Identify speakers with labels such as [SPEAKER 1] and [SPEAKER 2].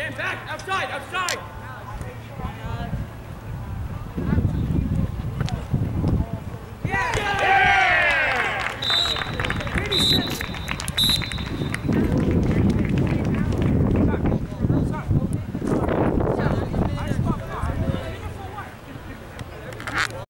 [SPEAKER 1] Stand back, outside, outside. Yeah! yeah! yeah!